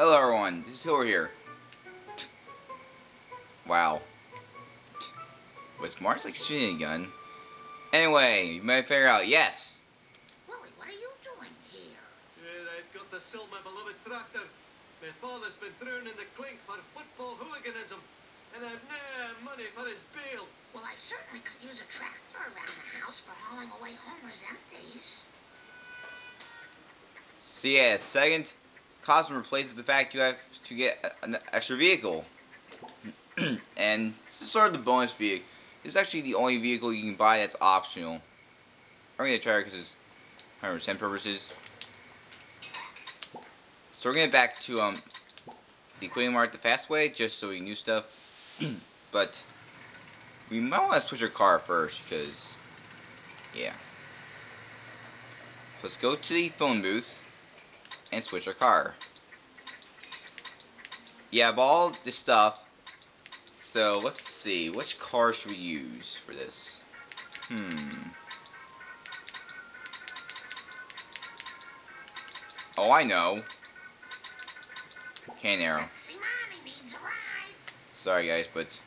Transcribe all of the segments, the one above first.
Hello everyone, this is Hiller here. Wow. Was Mars like shooting a gun? Anyway, you might figure out, yes! Willie, what are you doing here? Yeah, I've got to sell my beloved tractor. My father's been thrown in the clink for football hooliganism, and I've no money for his bail. Well, I certainly could use a tractor around the house for hauling away Homer's empties. See, yeah, second, Cosmo replaces the fact you have to get an extra vehicle. and this is sort of the bonus vehicle. This is actually the only vehicle you can buy that's optional. I'm going to try it because it's 100% purposes. So we're going to back to um the Kwik-E-Mart the fast way, just so we do stuff. but we might want to switch our car first, because, yeah. Let's go to the phone booth and switch our car. Yeah, I bought all this stuff. So let's see, which car should we use for this? Hmm. Oh, I know. Canyonero. Sexy mommy needs a ride. Sorry guys, but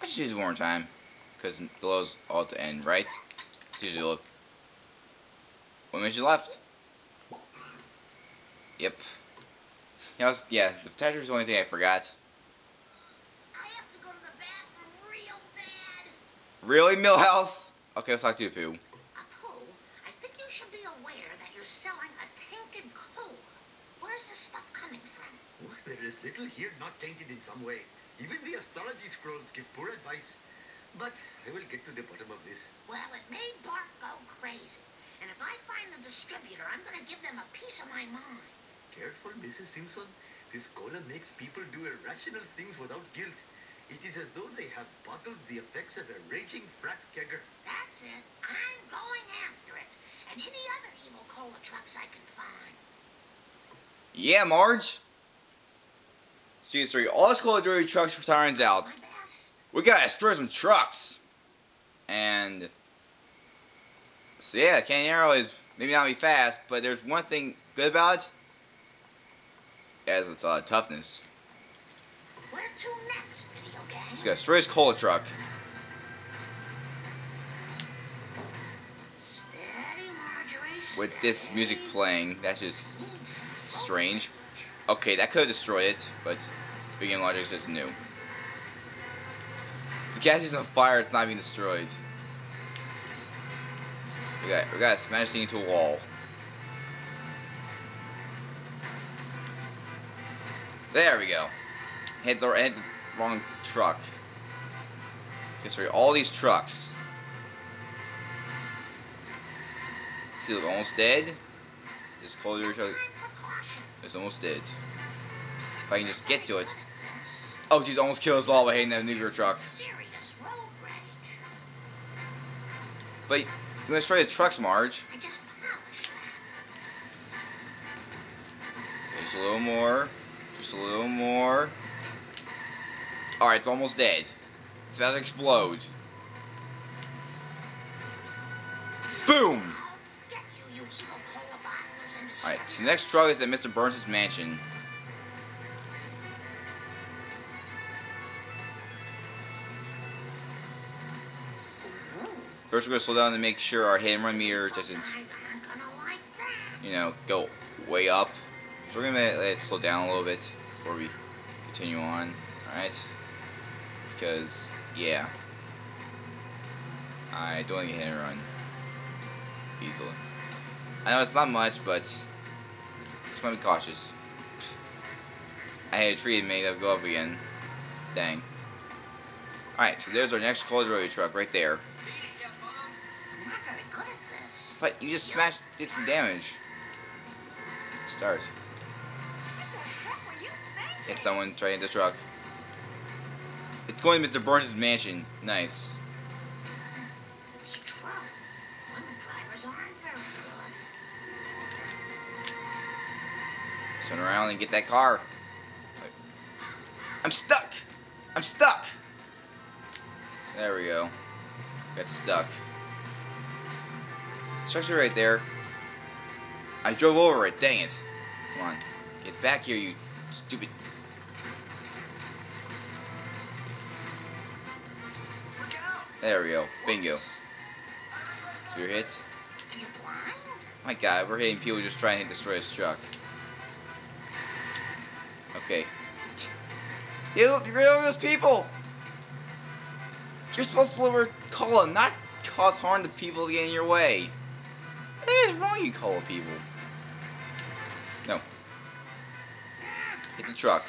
let's just use one more time. Because the low's all to end, right? Let's usually look. One minute left. Yep. Yeah, was, yeah, the protector's the only thing I forgot. I have to go to the bathroom real. Really, Milhouse? Okay, let's talk to you, Pooh. Uh, Apu, I think you should be aware that you're selling a tainted coal. Where's this stuff coming from? Oh, there is little here not tainted in some way. Even the astrology scrolls give poor advice. But I will get to the bottom of this. Well, it made Bart go crazy. And if I find the distributor, I'm going to give them a piece of my mind. Careful, Mrs. Simpson. This cola makes people do irrational things without guilt. It is as though they have bottled the effects of a raging frat kegger. That's it. I'm going after it. And any other evil cola trucks I can find. Yeah, Marge. See, three. All this Call of Duty trucks for Tyrants out. We gotta destroy some trucks. And so yeah, Canyonero is maybe not be fast, but there's one thing good about it. As its uh, toughness. Next? He's got destroy his cola truck. With this music playing, that's just strange. Okay, that could have destroyed it, but Begin Logic says no. The gas is on fire, it's not being destroyed. We got we got smash thing into a wall. There we go. Hit the hit the wrong truck. Okay, sorry, all these trucks. See, look, almost dead. This cold truck Time for caution. is almost dead. If I can just get to it. Oh, geez, almost killed us all by hitting that nuclear truck. But you gonna the trucks, Marge. Just. Okay, just a little more. Just a little more. Alright, it's almost dead. It's about to explode. Boom! Alright, so the next truck is at Mr. Burns' mansion. First, we're gonna slow down to make sure our hit and run meter doesn't, you know, go way up. So we're gonna let it slow down a little bit before we continue on. Alright? Because, yeah. I don't want to get hit and run easily. I know it's not much, but just want to be cautious. I had a tree and made it go up again. Dang. Alright, so there's our next rodeo truck right there. But you just smashed, did some damage. Start. Hit someone, try to the truck. It's going to Mr. Burns' mansion. Nice. Turn around and get that car. I'm stuck! I'm stuck! There we go. Got stuck. Structure right there. I drove over it, dang it. Come on. Get back here, you Stupid. There we go. Bingo. Spear hit. My god, we're hitting people just trying to destroy his truck. Okay. You, you over those people! You're supposed to deliver cola, not cause harm to people to get in your way. What is wrong, you cola people? No. Hit the truck.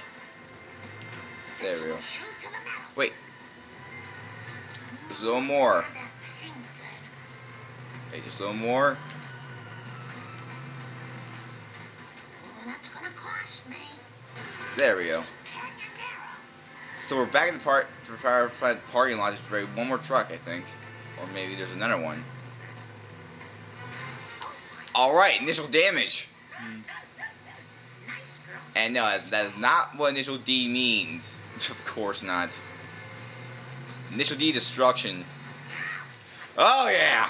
There we go. Wait. There's a little more. Okay, just a little more. That's gonna cost me. There we go. So we're back at the part to prepare for the parking lot to trade one more truck, I think. Or maybe there's another one. Oh. Alright, initial damage. Girl. And no, that is not what initial D means. of course not. Initial D destruction. Oh yeah!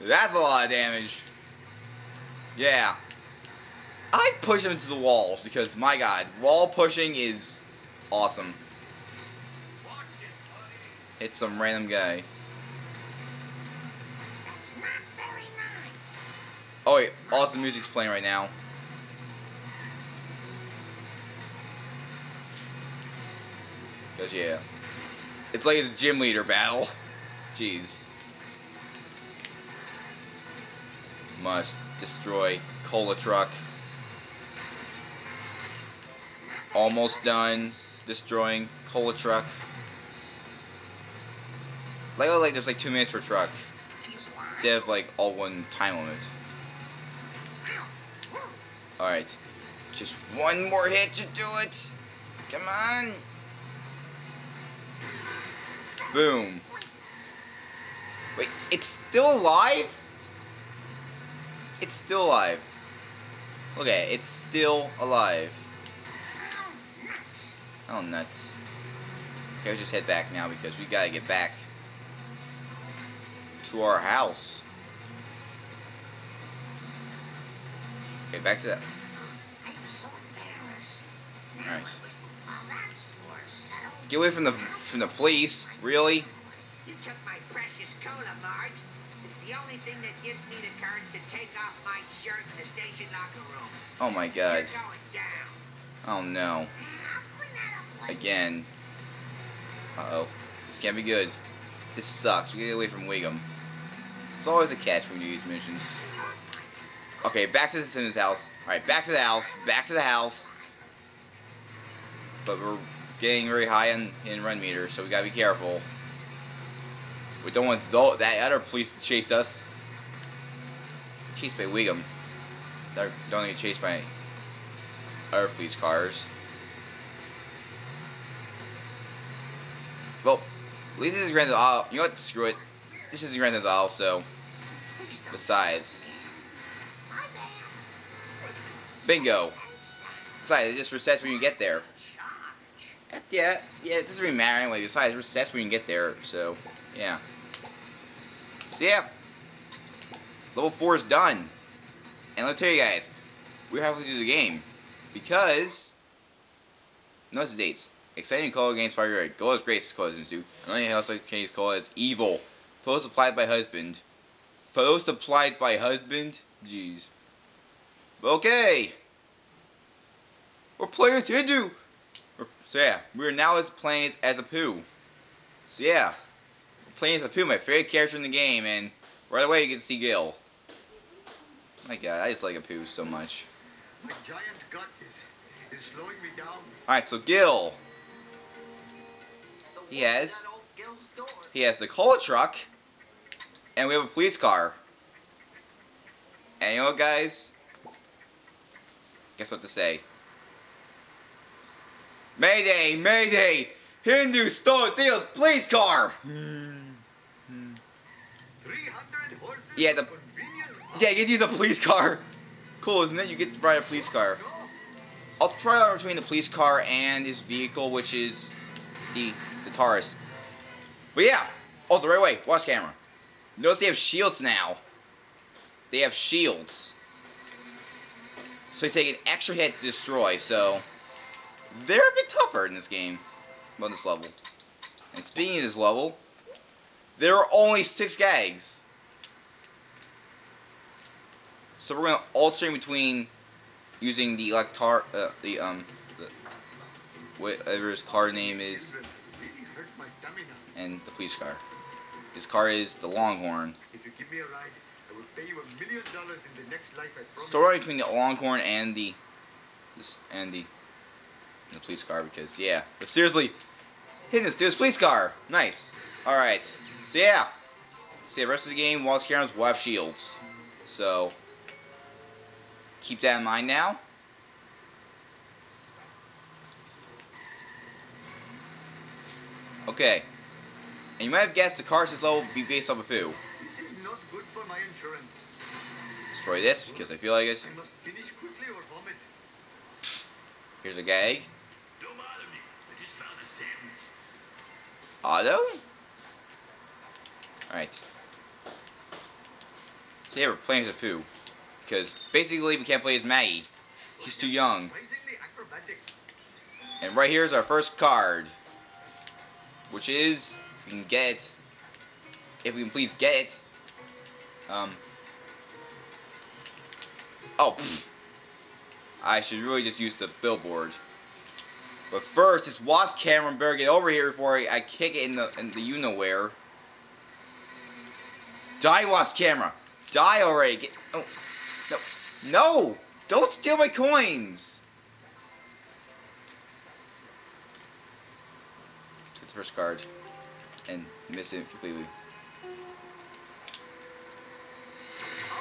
That's a lot of damage. Yeah. I push him into the walls because my god, wall pushing is awesome. Hit some random guy. Oh wait, awesome music's playing right now. Cause yeah, it's like a gym leader battle. Jeez. Must destroy cola truck. Almost done destroying cola truck. Like oh, like there's like two minutes per truck. They of like all one time limit. Alright. Just one more hit to do it. Come on. Boom. Wait, it's still alive? It's still alive. Okay, it's still alive. Oh, nuts. Okay, we'll just head back now because we gotta get back to our house. Okay, back to that. I am so embarrassed. Now Alright. Get away from the from the police, really? You took my precious cola, Marge. It's the only thing that gives me the courage to take off my shirt in the station locker room. Oh my god. You're going down. Oh no. I'll clean that up later. Again. Uh oh. This can't be good. This sucks. We gotta get away from Wiggum. It's always a catch when you use missions. Okay, back to the Simpsons house. Alright, back to the house. Back to the house. But we're getting very high in, in run meter, so we gotta be careful. We don't want tho- that other police to chase us. Chased by Wiggum. They don't get chased by other police cars. Well, at least this is Grand Theft Auto. You know what? Screw it. This is Grand Theft Auto, so besides. Bingo. Besides, it just resets when you get there. Yeah, yeah, it doesn't really matter anyway. Besides, it resets when you get there, so yeah. So yeah, level four is done. And let me tell you guys, we're halfway through the game because notice the dates. Exciting cola against fire red. Goal is great, cousins do. Only else I can use cola is evil. Photos supplied by husband. Photos supplied by husband. Jeez. Okay. Playing as Hindu. So yeah, we're now as playing as, Apu. So yeah, playing as Apu, my favorite character in the game, and right away you can see Gil. My God, I just like Apu so much. My giant gut is, is slowing me down. All right, so Gil, He has- woman's at old Gil's door. he has the cola truck, and we have a police car. And you know what, guys? Guess what to say? Mayday! Mayday! Hindu stole Theo's police car! Hmm. Yeah, the- Yeah, you get to use a police car. Cool, isn't it? You get to ride a police car. I'll try out between the police car and his vehicle, which is the the Taurus. But yeah, also right away, watch camera. Notice they have shields now. They have shields. So they take an extra hit to destroy, so they're a bit tougher in this game, on this level. And speaking of this level, there are only six gags. So we're gonna alternate between using the electar, uh, the um, the, whatever his car name is, Children, really hurt my stamina. and the police car. His car is the Longhorn. If you give me a ride, I will pay you a million dollars in the next life, I. So we're between the Longhorn and the, this and the, and the police car because yeah, but seriously, hitting this dude's police car, nice. All right, so yeah, so yeah, the rest of the game, Wallace Cameron's will have shields, so keep that in mind now. Okay, and you might have guessed the car's level oh, will be based off of who? This is not good for my insurance. Destroy this because I feel like it. I must finish quickly or vomit. Here's a gag. Don't bother me. I just found a sandwich. Auto? Alright. Yeah, we're playing as Apu. Because basically we can't play as Maggie. She's too young. And right here is our first card. Which is, we can get it, if we can please get it. Um. Oh, pfft. I should really just use the billboard. But first, this Wasp Cameron better get over here before I, I kick it in the in the you know where. Die, Wasp Camera! Die already! Get oh no no! Don't steal my coins! Get the first card and miss it completely.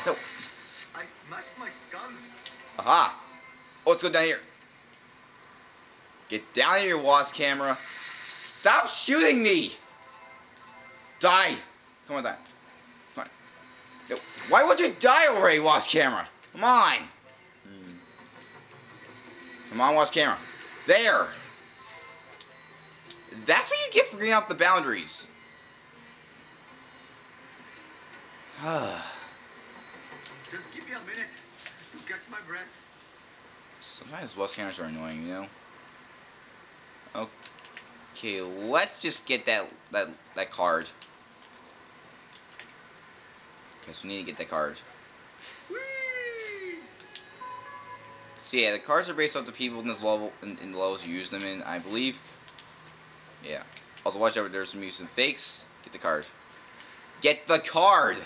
No. I smashed my skull. Aha! Oh, let's go down here. Get down here, Wasp Camera. Stop shooting me! Die! Come on, die. Come on. Why would you die already, Wasp Camera? Come on! Hmm. Come on, Wasp Camera. There! That's what you get for getting off the boundaries. Just give me a minute to catch my breath. Sometimes Wasp Cameras are annoying, you know? Okay, let's just get that that that card. Okay, so we need to get that card. Whee! So yeah, the cards are based off the people in this level, in, in the levels you use them in, I believe. Yeah. Also, watch out, there's some some fakes. Get the card. Get the card!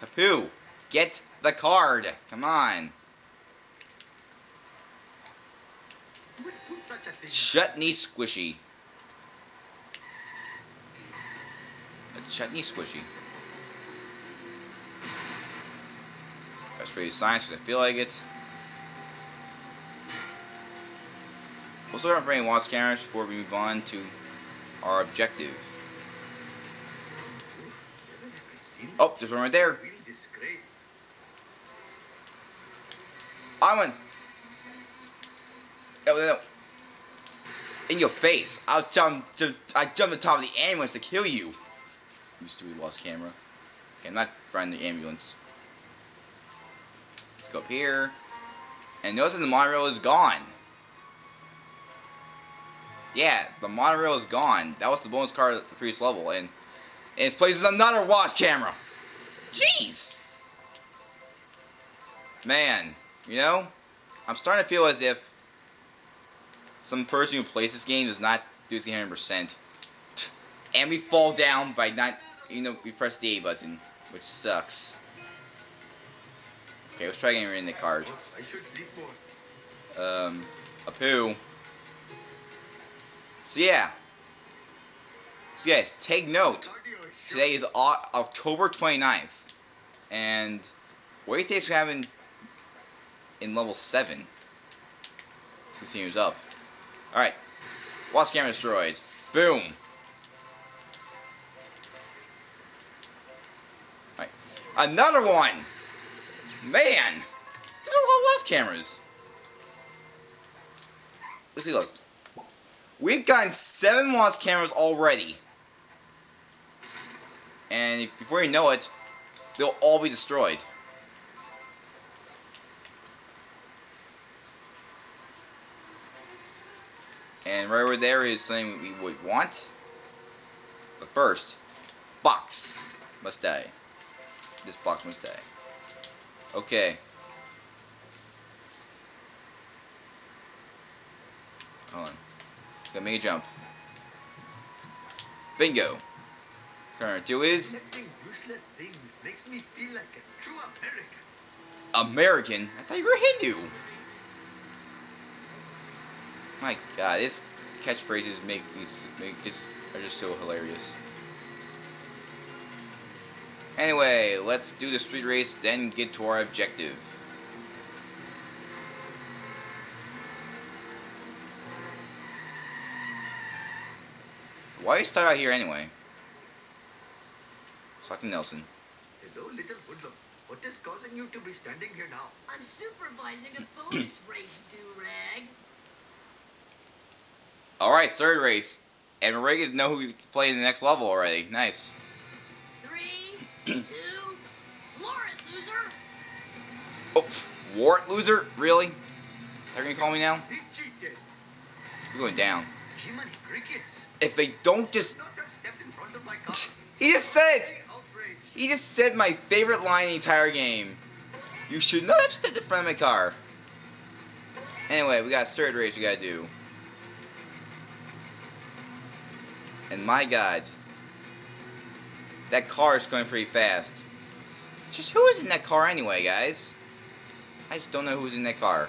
Papoo! Get the card! Come on! Who would put such a thing? Chutney squishy. A chutney squishy. That's really science because I feel like it. We'll start off running Wasp Cameras before we move on to our objective. Oh, there's one right there. I. No, no, no. In your face. I'll jump. To, I jump on top of the ambulance to kill you. You stupid Wasp Camera. Okay, I'm not finding the ambulance. Let's go up here. And notice that the monorail is gone. Yeah, the monorail is gone. That was the bonus card at the previous level, and in its place is another Wasp Camera. Jeez. Man, you know, I'm starting to feel as if some person who plays this game does not do this 100%. And we fall down by not, you know, we press the A button, which sucks. Okay, let's try getting rid of the card. Um, Apu. So yeah. So yes, take note. Today is October 29th. And what do you think is happening in level 7? Let's continue up. Alright. Wasp Camera destroyed. Boom. Alright. Another one! Man! Look at all those cameras. Let's see, look. We've gotten seven Wasp Cameras already. And before you know it, they'll all be destroyed. And right over there is something we would want. But first, box must die. This box must die. Okay. Hold on. Gotta make a jump. Bingo. Current two is Collecting useless things makes me feel like a true American. American. I thought you were Hindu. My God, his catchphrases make me make just are just so hilarious. Anyway, let's do the street race, then get to our objective. Why you start out here anyway? Talk to Nelson. Hello, little hoodlum. What is causing you to be standing here now? I'm supervising a bonus race, do-rag. Alright, third race. And we're ready to know who we play in the next level already. Nice. Three, two, Lauren, loser. Oh, Wart loser? Really? They're gonna call me now? We're going down. If they don't just. Not have stepped in front of my car. He just said it! He just said my favorite line in the entire game. You should not have stepped in front of my car. Anyway, we got a third race we gotta do. And my god. That car is going pretty fast. Just who is in that car anyway, guys? I just don't know who's in that car.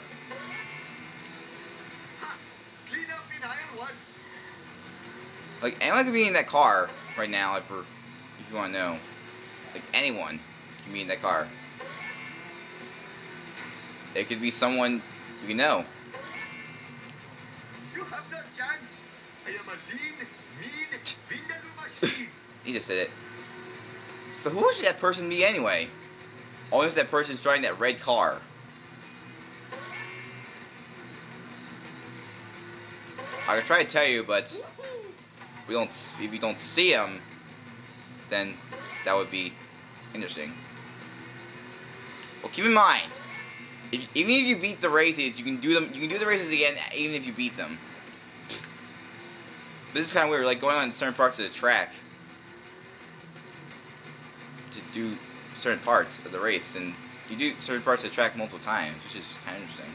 Like anyone could be in that car right now if, if you want to know. Like anyone can be in that car. It could be someone you know. You have no chance. I am a lean. He just said it. So who should that person be anyway? Oh, Only if that person's driving that red car. I could try to tell you, but if we don't if you don't see him, then that would be interesting. Well, keep in mind, if, even if you beat the races, you can do them. You can do the races again, even if you beat them. This is kind of weird, like going on certain parts of the track to do certain parts of the race, and you do certain parts of the track multiple times, which is kind of interesting.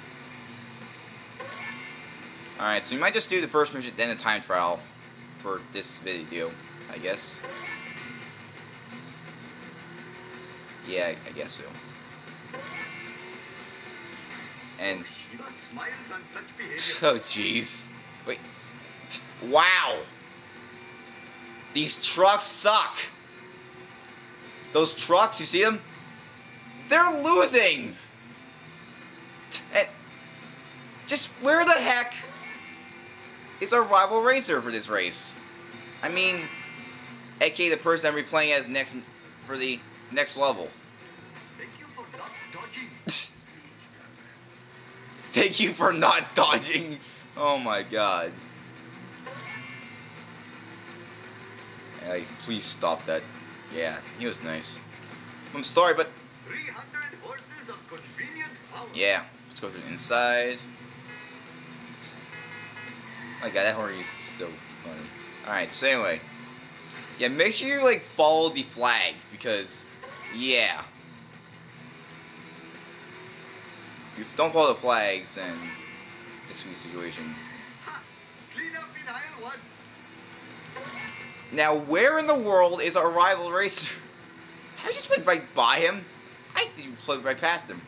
Alright, so you might just do the first mission, then the time trial for this video, I guess. Yeah, I guess so. And Shiva smiles on such behavior. Oh, jeez. Wait. Wow. These trucks suck. Those trucks, you see them? They're losing. And just where the heck is our rival racer for this race? I mean, aka the person I'm replaying as next for the next level. Thank you for not dodging. Thank you for not dodging. Oh my god. Hey, please stop that. Yeah, he was nice. I'm sorry, but 300 horses of convenient power. yeah, let's go through the inside. Oh my god, that horn is so funny. Alright, so anyway. Yeah, make sure you like follow the flags because yeah. If you don't follow the flags then this will be a situation. Now, where in the world is our rival racer? I just went right by him. I think you flew right past him.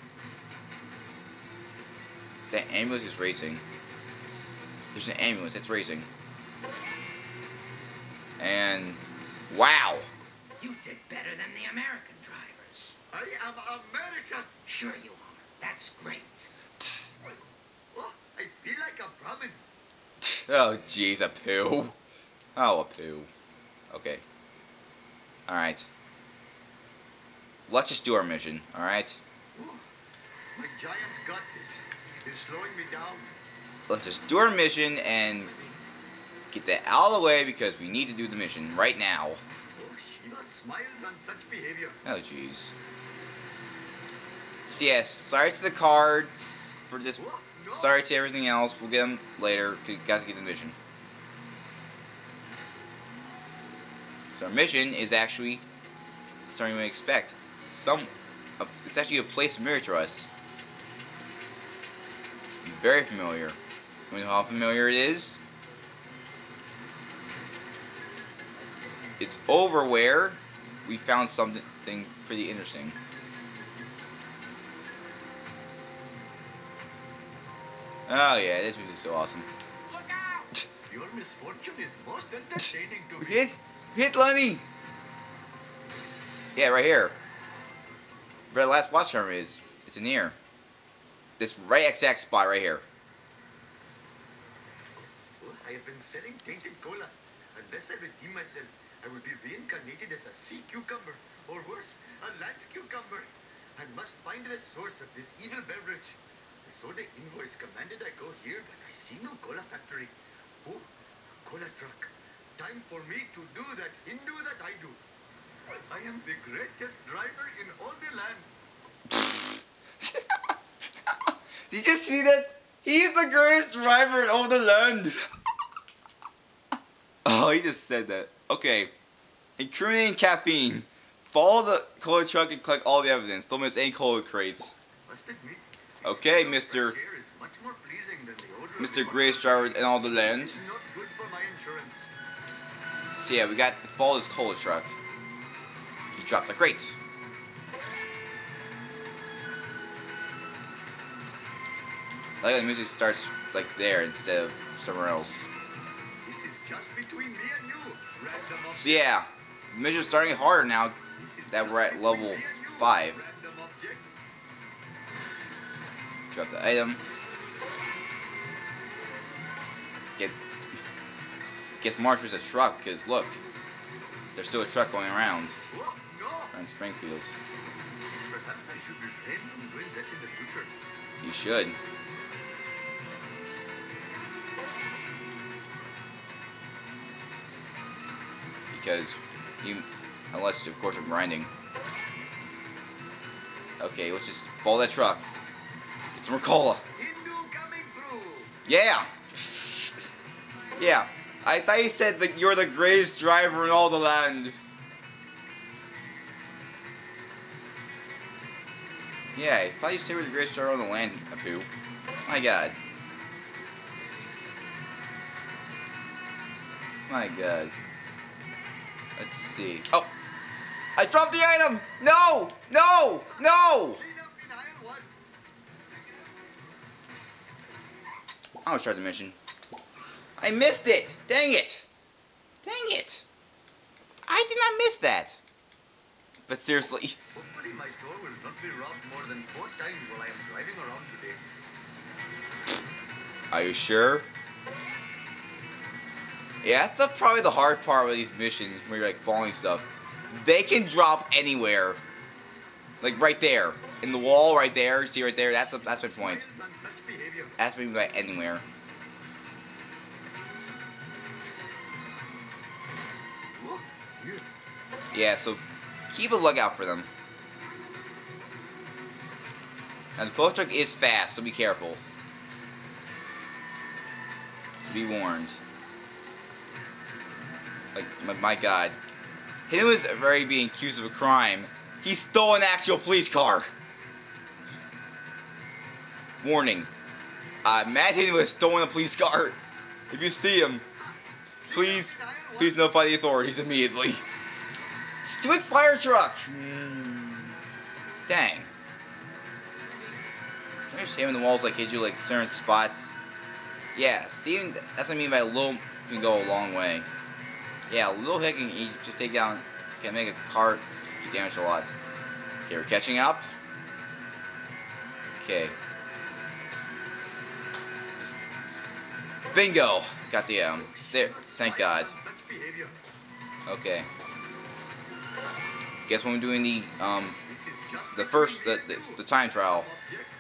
The ambulance is racing. There's an ambulance that's racing. And wow. You did better than the American drivers. I am American. Sure you are. That's great. Oh, I feel like a Brahmin. Oh jeez, Apu. Oh, Apu. Okay. Alright. Let's just do our mission, alright? My giant gut is, is slowing me down. Let's just do our mission and get that out of the way because we need to do the mission right now. Oh, smiles on such behavior. Oh, jeez. So, yes, sorry to the cards for this sorry to everything else. We'll get them later. you Got to get the mission. So our mission is actually something we expect. Some, it's actually a place familiar to us. Very familiar. You know how familiar it is? It's over where we found something pretty interesting. Oh yeah, this movie is so awesome. Look out! Your misfortune is most entertaining to me. Hit, Lenny. Yeah, right here. Where the last Wasp Camera is. It's in here. This right exact spot right here. I have been selling tainted cola. Unless I redeem myself, I will be reincarnated as a sea cucumber, or worse, a land cucumber. I must find the source of this evil beverage. The soda invoice commanded I go here, but I see no cola factory. Oh, cola truck. Time for me to do that Hindu that I do. I am the greatest driver in all the land. Did you see that? He's the greatest driver in all the land. oh, he just said that. Okay. Incriminating caffeine. Follow the cola truck and collect all the evidence. Don't miss any cola crates. Okay, Mr. fresh air is much more pleasing than the odor of Mr. Greatest driver in all the land. So yeah, we got the follow this cola truck. He dropped a crate. I like the music starts like there instead of somewhere else. This is just between me and you. So yeah, the mission's starting harder now that we're at level me and you. 5. Drop the item. Gets marked as a truck because look, there's still a truck going around around Springfield. Perhaps I should refrain from doing that in the future. You should. Because you, unless of course you're grinding. Okay, let's just follow that truck. Get some more cola. Hindu coming through. Yeah. yeah. I thought you said that you're the greatest driver in all the land. Yeah, I thought you said you were the greatest driver on the land, Apu. My god. My god. Let's see. Oh! I dropped the item! No! No! No! Gonna start the mission. I missed it! Dang it! Dang it! I did not miss that. But seriously, Hopefully my store will not be robbed more than four times while I am driving around today. are you sure? Yeah, that's the, probably the hard part with these missions where you're like falling stuff. They can drop anywhere. Like right there. In the wall right there. See right there? That's a, that's my point. Smiles on such behavior. That's maybe by anywhere. Yeah, so keep a lookout for them. Now the coach truck is fast, so be careful. So be warned. Like my, my God, him was already being accused of a crime. He stole an actual police car. Warning: uh, Matt Hinton was stolen a police car. If you see him, please, please notify the authorities immediately. Stupid fire truck! Dang. Can I just aim in the walls like hit you like certain spots? Yeah, Steven, that's what I mean by a little can go a long way. Yeah, a little hit can just take down, can make a car get damaged a lot. Okay, we're catching up. Okay. Bingo! Got the, um, there, thank God. Smiles on such behavior. Okay guess when we're doing the um, the first the, the, the time trial,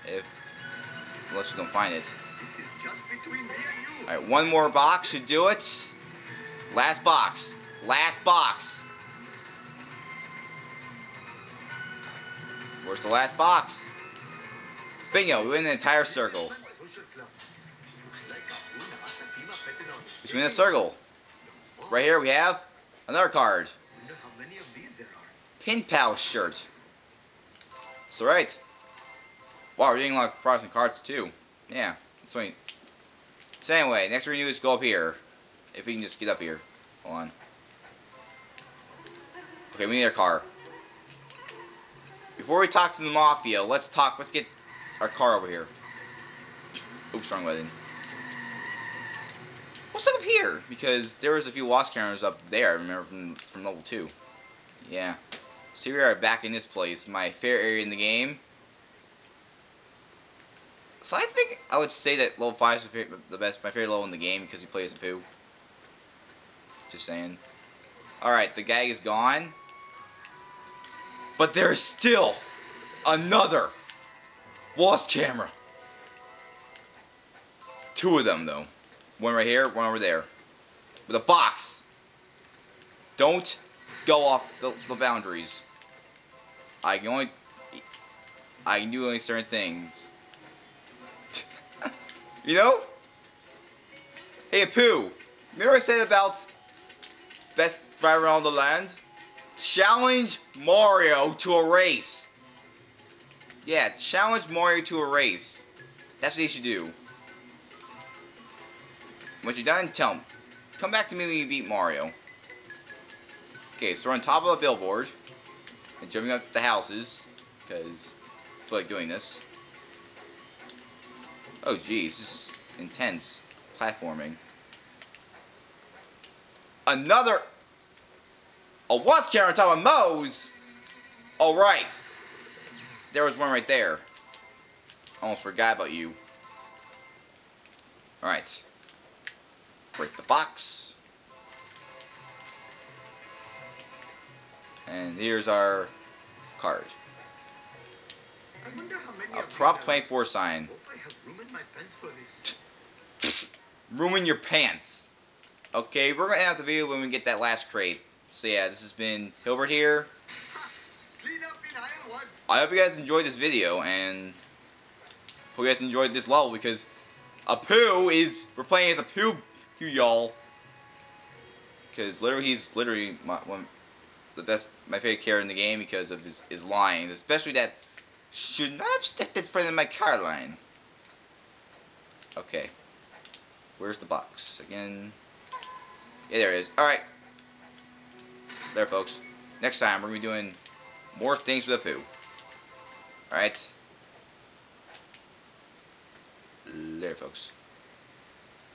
if unless you can find it. All right, one more box should do it. Last box, last box. Where's the last box? Bingo, we win the entire circle. Between the circle. Right here we have another card. Pin Pal shirt. So right. Wow, we're getting a lot of products and cards too. Yeah, that's funny. So anyway, next gonna do is go up here. If we can just get up here. Hold on. Okay, we need a car. Before we talk to the Mafia, let's talk, let's get our car over here. Oops, wrong button. What's up here? Because there was a few Wasp Cameras up there, I remember from, from level 2. Yeah. So we are back in this place, my favorite area in the game. So I think I would say that level 5 is the best, my favorite level in the game because we play as Apu. Just saying. Alright, the gag is gone. But there's still another Wasp Camera. Two of them, though. One right here, one over there. With a box. Don't go off the, the boundaries. I can only... I can do only certain things. you know? Hey, Pooh. Remember I said about best driver on the land? Challenge Mario to a race. Yeah, challenge Mario to a race. That's what you should do. Once you're done, tell him. Come back to me when you beat Mario. Okay, so we're on top of a billboard. And jumping up the houses. Because I feel like doing this. Oh geez, this is intense. Platforming. Another... A Wasp Camera on top of Moe's? Alright. There was one right there. Almost forgot about you. Alright. Break the box. And here's our card. I how many A Prop there are. 24 sign. I have room my for this. Ruin your pants. Okay, we're gonna have the video when we get that last crate. So yeah, this has been Hilbert here. Clean up in one. I hope you guys enjoyed this video and hope you guys enjoyed this level because Apu is we're playing as Apu, poo y'all. Because literally he's literally my, one the best my favorite character in the game because of his, his lines, especially that should not have stepped in front of my car line. Okay. Where's the box? Again. Yeah, there it is. Alright. There, folks. Next time, we're going to be doing more things with Apu. Alright. Later, folks.